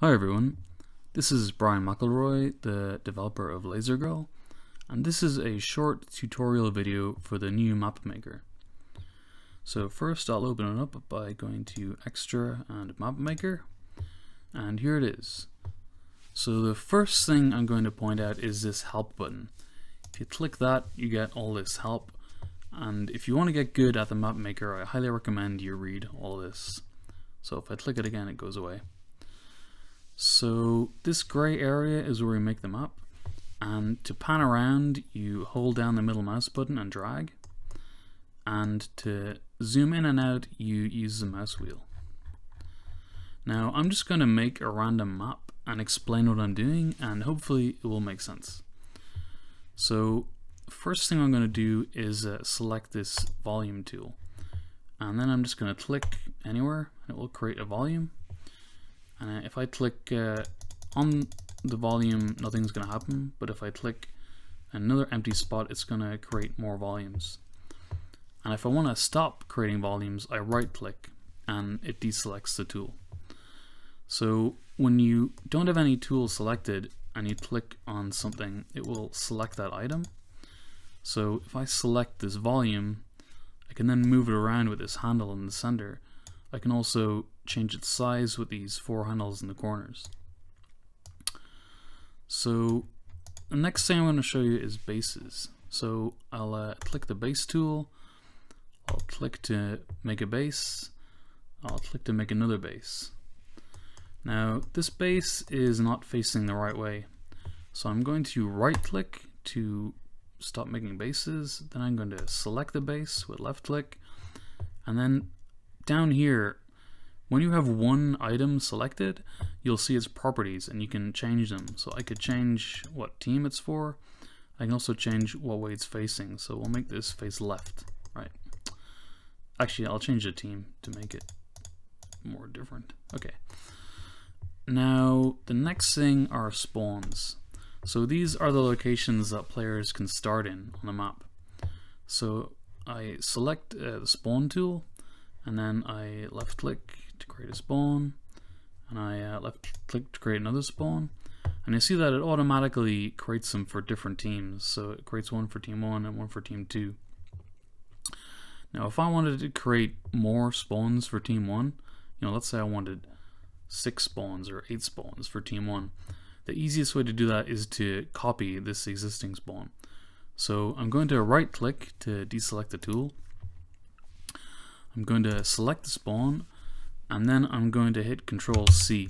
Hi everyone, this is Brian McElroy, the developer of LazerGrrl, and this is a short tutorial video for the new map maker. So first I'll open it up by going to Extra and Map Maker, and here it is. So the first thing I'm going to point out is this help button. If you click that, you get all this help, and if you want to get good at the map maker, I highly recommend you read all this. So if I click it again, it goes away. So this gray area is where we make them up. And to pan around, you hold down the middle mouse button and drag. And to zoom in and out, you use the mouse wheel. Now I'm just going to make a random map and explain what I'm doing and hopefully it will make sense. So first thing I'm going to do is uh, select this volume tool. And then I'm just going to click anywhere and it will create a volume. And if I click uh, on the volume, nothing's going to happen. But if I click another empty spot, it's going to create more volumes. And if I want to stop creating volumes, I right click and it deselects the tool. So when you don't have any tool selected and you click on something, it will select that item. So if I select this volume, I can then move it around with this handle in the center. I can also change its size with these four handles in the corners. So the next thing I'm going to show you is bases. So I'll uh, click the base tool, I'll click to make a base, I'll click to make another base. Now this base is not facing the right way. So I'm going to right click to stop making bases. Then I'm going to select the base with left click. And then down here, when you have one item selected, you'll see its properties and you can change them. So I could change what team it's for. I can also change what way it's facing. So we'll make this face left, right? Actually, I'll change the team to make it more different. Okay. Now, the next thing are spawns. So these are the locations that players can start in on the map. So I select uh, the spawn tool and then I left click to create a spawn. And I uh, left click to create another spawn. And you see that it automatically creates them for different teams. So it creates one for team 1 and one for team 2 now if I wanted to create more spawns for team 1 you know let's say I wanted 6 spawns or 8 spawns for team 1 the easiest way to do that is to copy this existing spawn. So I'm going to right click to deselect the tool I'm going to select the spawn and then I'm going to hit control C.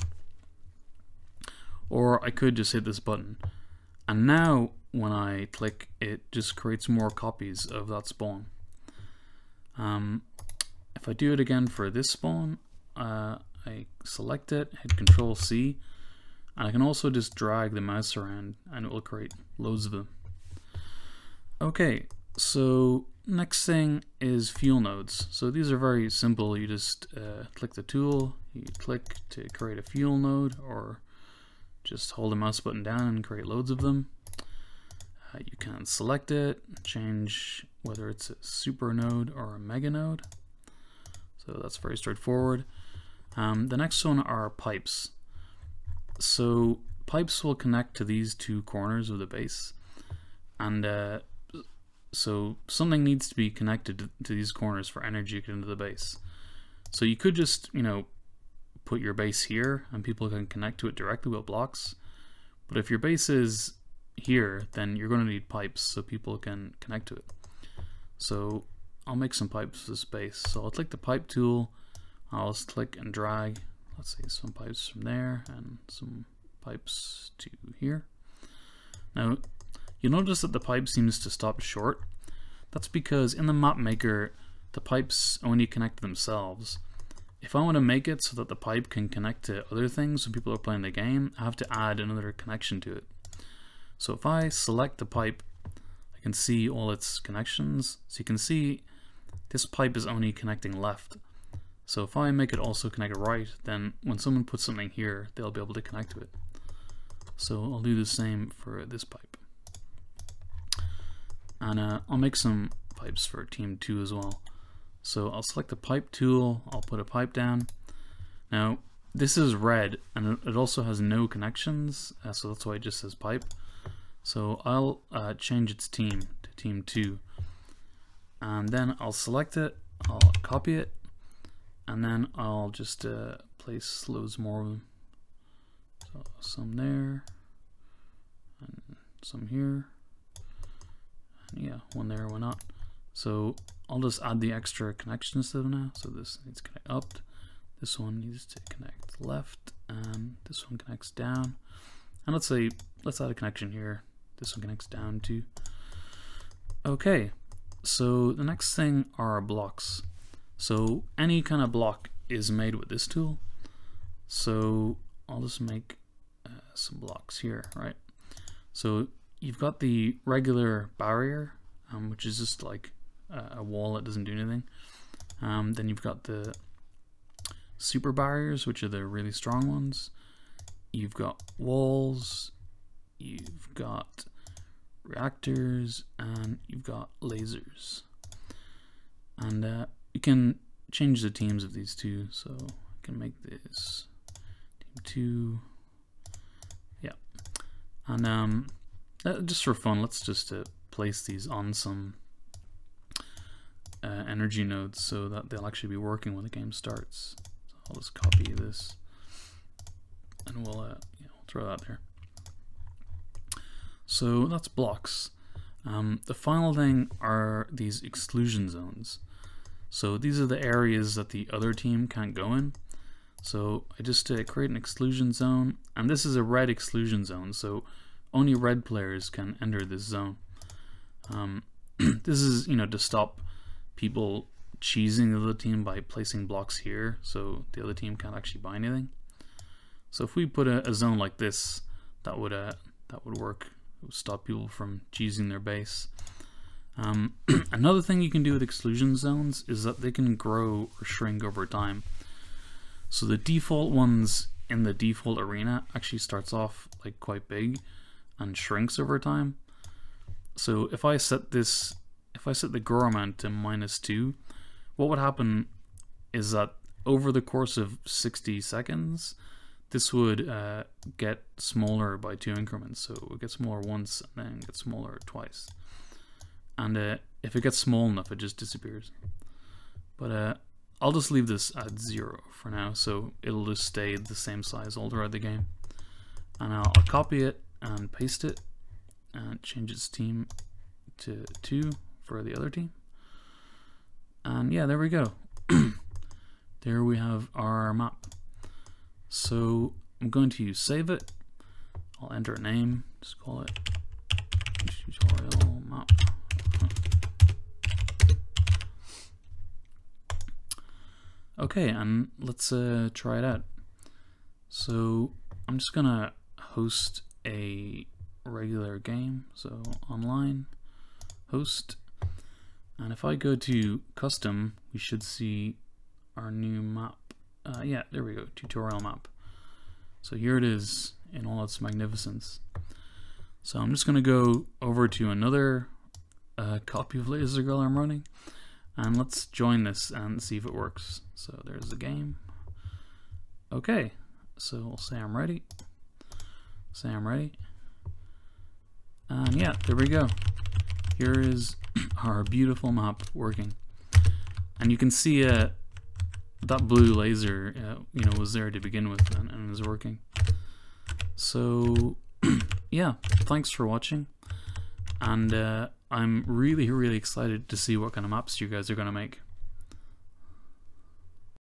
Or I could just hit this button. And now when I click it just creates more copies of that spawn. Um, if I do it again for this spawn uh, I select it hit control C and I can also just drag the mouse around and it will create loads of them. Okay so next thing is fuel nodes. So these are very simple. You just uh, click the tool, you click to create a fuel node or just hold the mouse button down and create loads of them. Uh, you can select it, change whether it's a super node or a mega node. So that's very straightforward. Um, the next one are pipes. So pipes will connect to these two corners of the base and uh, so something needs to be connected to, these corners for energy to get into the base. So you could just, you know, put your base here and people can connect to it directly with blocks. But if your base is here, then you're going to need pipes so people can connect to it. So I'll make some pipes for this base. So I'll click the pipe tool. I'll just click and drag. Let's see, some pipes from there and some pipes to here. Now You'll notice that the pipe seems to stop short. That's because in the map maker, the pipes only connect themselves. If I want to make it so that the pipe can connect to other things when people are playing the game, I have to add another connection to it. So if I select the pipe, I can see all its connections. So you can see this pipe is only connecting left. So if I make it also connect right, then when someone puts something here, they'll be able to connect to it. So I'll do the same for this pipe. And uh, I'll make some pipes for team 2 as well. So I'll select the pipe tool, I'll put a pipe down. Now, this is red and it also has no connections, uh, so that's why it just says pipe. So I'll uh, change its team to team 2 and then I'll select it, I'll copy it, and then I'll just uh, place loads more of them. So some there, and some here, yeah, one there, one not. So I'll just add the extra connections to them now. So this needs to connect up, this one needs to connect left, and this one connects down. And let's say, let's add a connection here. This one connects down too. Okay, so the next thing are blocks. So any kind of block is made with this tool. So I'll just make uh, some blocks here, right? So you've got the regular barrier, um, which is just like a, wall that doesn't do anything. Um, then you've got the super barriers, which are the really strong ones. You've got walls, you've got reactors, and you've got lasers. And uh, you can change the teams of these two, so I can make this team two. Yeah, and um, uh, just for fun, let's just uh, place these on some uh, energy nodes so that they'll actually be working when the game starts. So I'll just copy this, and we'll uh, yeah, we'll throw that there. So that's blocks. Um, the final thing are these exclusion zones. So these are the areas that the other team can't go in. So I just uh, create an exclusion zone, and this is a red exclusion zone, so only red players can enter this zone. Um, this is, you know, to stop people cheesing the other team by placing blocks here, so the other team can't actually buy anything. So if we put a, a zone like this, that would uh, that would work Would stop people from cheesing their base. Um, another thing you can do with exclusion zones is that they can grow or shrink over time. So the default ones in the default arena actually starts off like quite big and shrinks over time. So if I set this, if I set the grow amount to minus two, what would happen is that over the course of 60 seconds, this would uh, get smaller by two increments. So it would get smaller once and then get smaller twice. And uh, if it gets small enough, it just disappears. But uh, I'll just leave this at zero for now, so it'll just stay the same size all throughout the game. And I'll, I'll copy it and paste it and change its team to two for the other team. And yeah, there we go. there we have our map. So I'm going to save it. I'll enter a name, just call it tutorial map. Okay, and let's uh, try it out. So I'm just gonna host a regular game, so online, host, and if I go to custom, we should see our new map uh, yeah, there we go, tutorial map. So here it is in all its magnificence. So I'm just going to go over to another uh, copy of LazerGrrl I'm running, and let's join this and see if it works. So there's the game. Okay, so we'll say I'm ready. Say I'm ready. And yeah, there we go. Here is our beautiful map working. And you can see uh, that blue laser, uh, you know, was there to begin with and, and was working. So, yeah, thanks for watching. And uh, I'm really, really excited to see what kind of maps you guys are going to make.